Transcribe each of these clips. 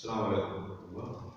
知道没有？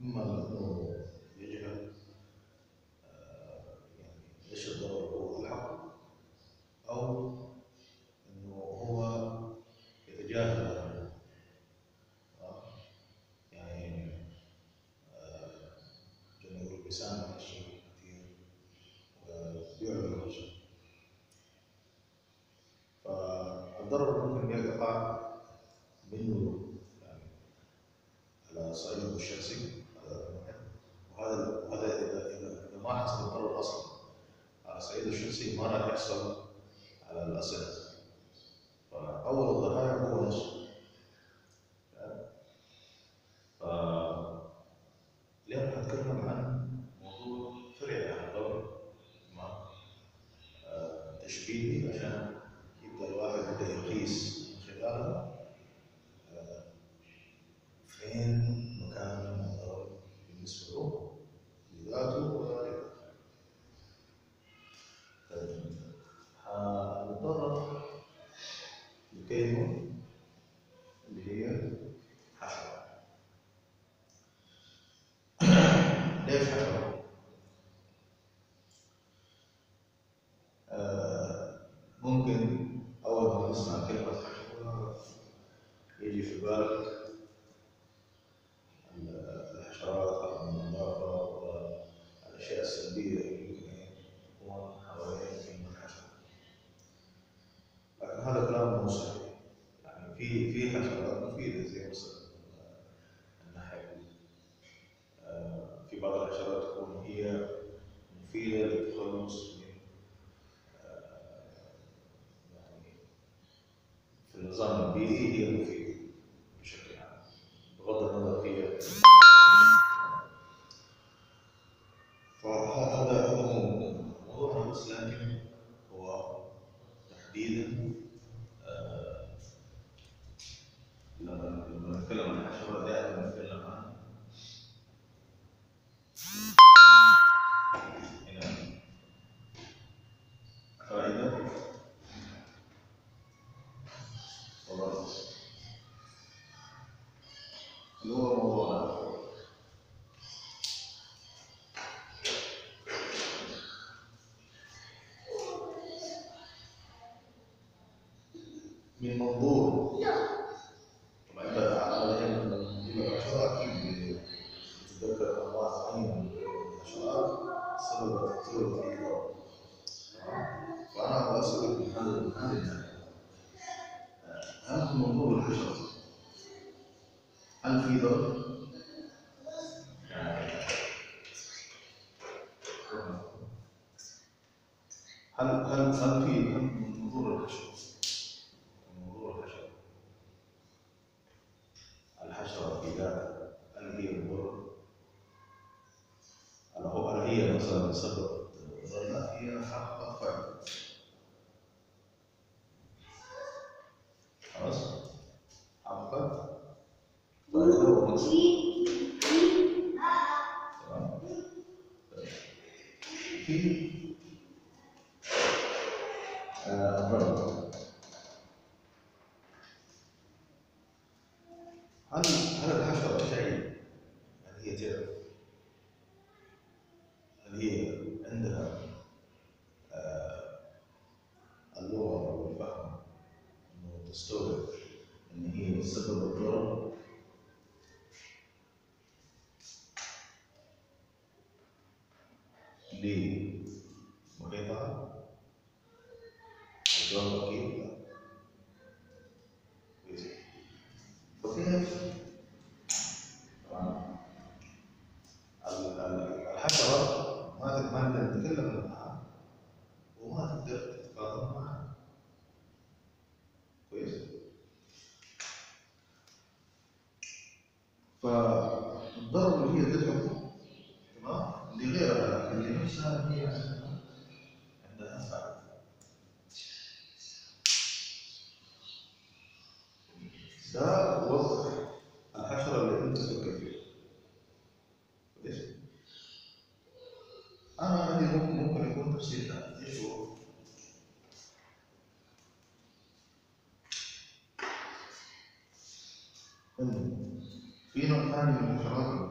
Mano. الاستثمار هتحصل على الأساس. فأول الضرائب هو نصف Amen. como un borracho. he Muheba, Abdullah Wakil, ده وضع الحشرة اللي أنت تفكر فيها. أنا عندي ممكن ممكن يكون تفسير ده. إيش هو؟ في نوع ثاني من الحشرات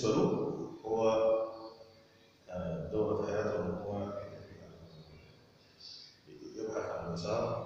بالنسبة له هو آه، دورة حياته هو يبحث عن مسار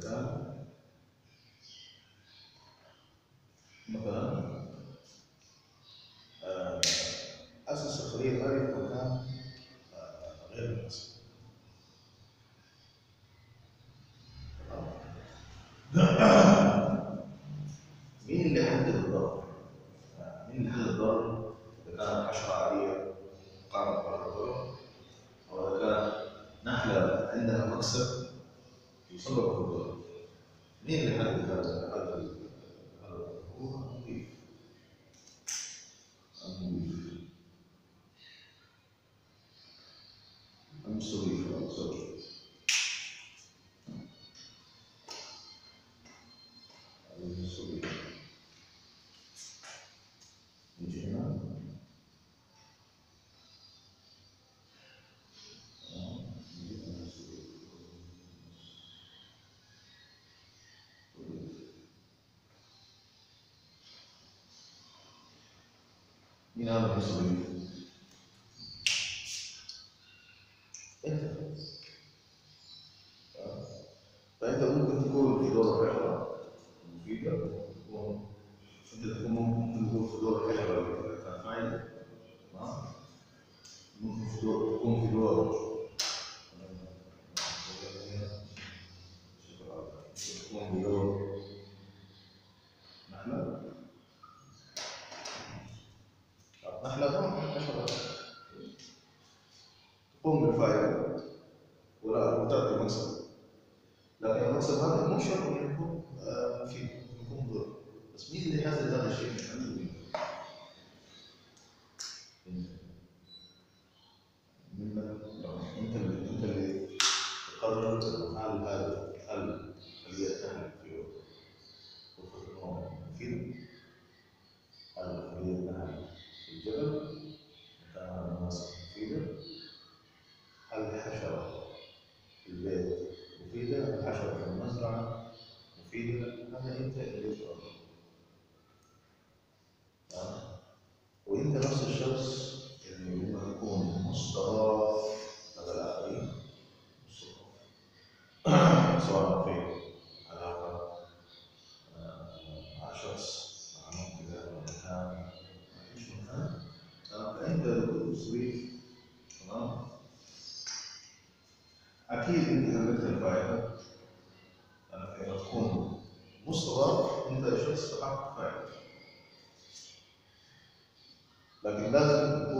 tá? e nada resolvido. Então, tá? então um praticou o fedor da terra, vida, como um praticou o fedor da terra, المكسب لكن المكسب هذا مو شرط يكون آه، مفيد يكون ضر بس مين اللي يحدد هذا الشيء؟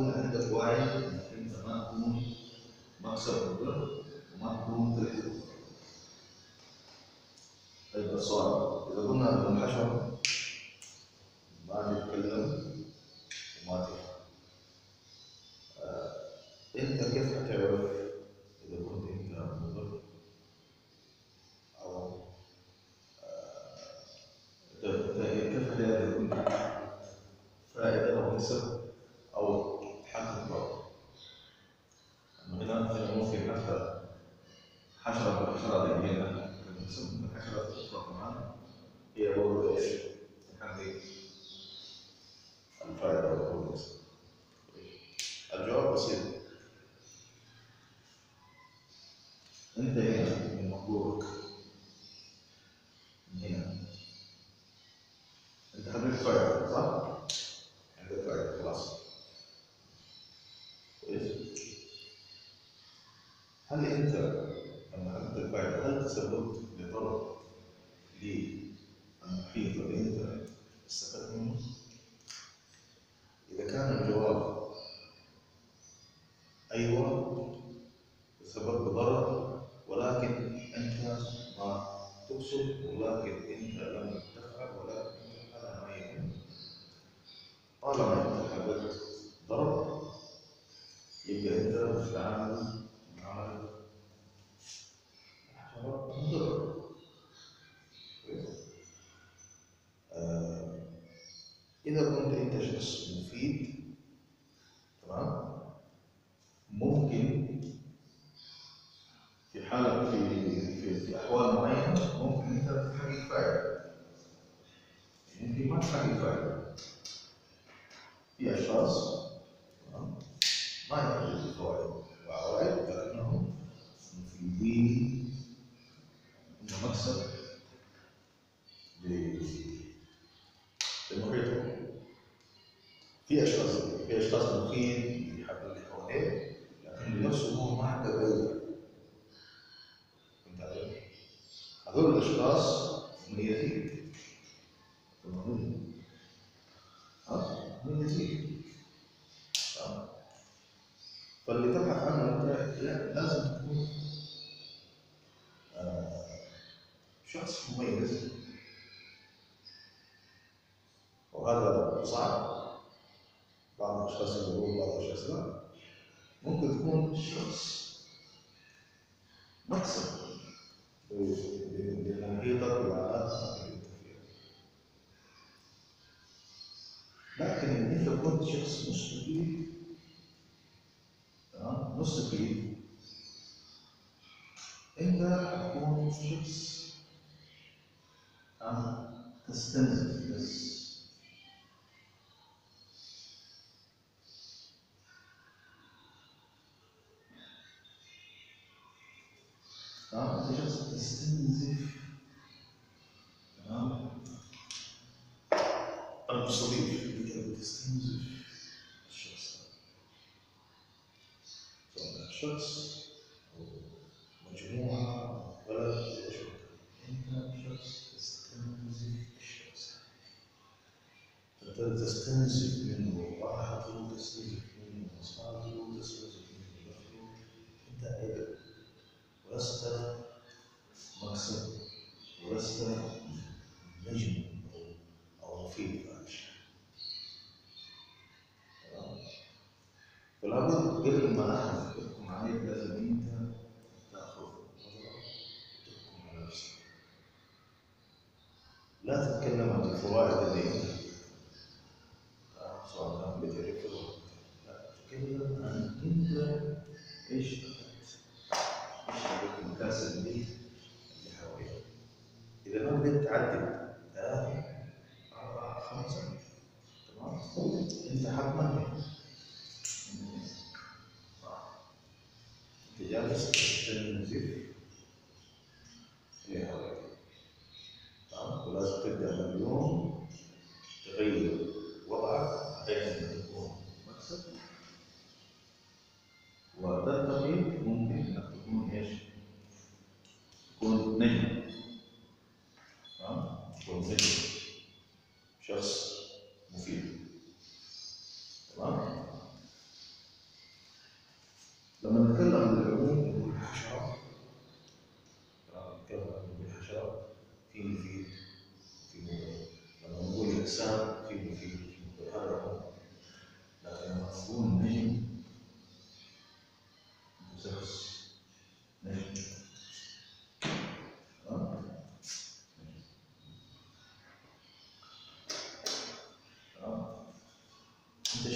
تكون عندك وعي انك انت ما تكون مكسب الضرر وما تكون تلك البصائر إذا قلنا الحشره حشرة الحشرات اللي هنا حشرات الأخرى كمان هي برضه إيش؟ عندي إيه؟ الفائدة والبروز الجواب بسيط. مش في اشخاص ما يعجز الفوائد وعوائد لانهم مفيدين انه مكسب لمحيطهم في اشخاص في اشخاص مخيل بحق اللي حواليه لكن لنفسه هو ما عنده غيره هذول الاشخاص مميزين فاللي تبحث عنه انت لازم تكون شخص مميز وهذا صعب بعض الاشخاص يقولون بعض الاشخاص لا ممكن تكون شخص مكسب لمحيطك انت كنت شخص نص كبير تمام؟ نص كبير انت هتكون شخص تستنزف chance, continua fora também. لازم تبدا من اليوم تغير وضعك غير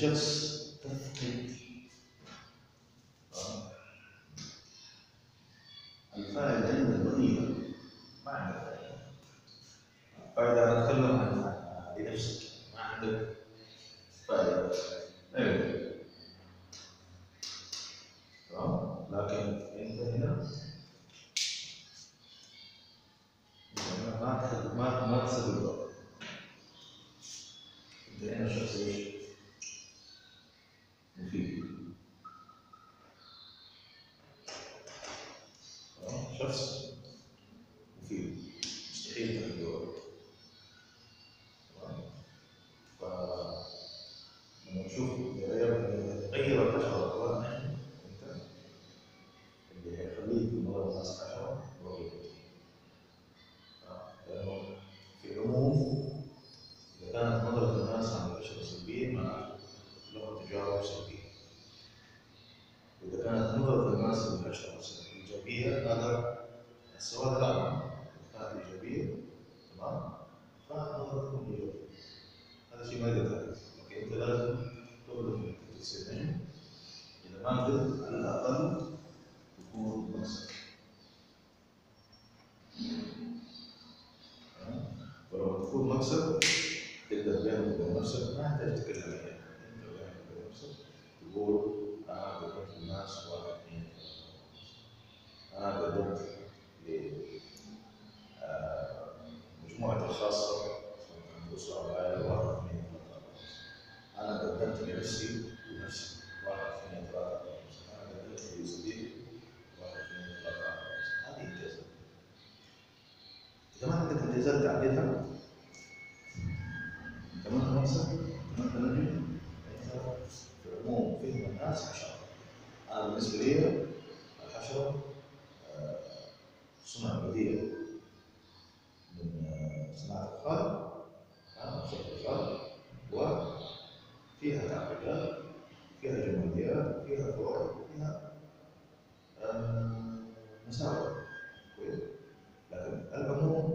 just Mungu عشرة آه، صنع بديع من آه، صناعة الخال صناعة الخال وفيها تعقيدات فيها جماليات فيها فروع فيها آه، مساوئ لكن العموم